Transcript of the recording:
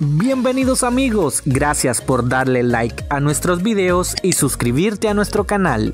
Bienvenidos amigos, gracias por darle like a nuestros videos y suscribirte a nuestro canal.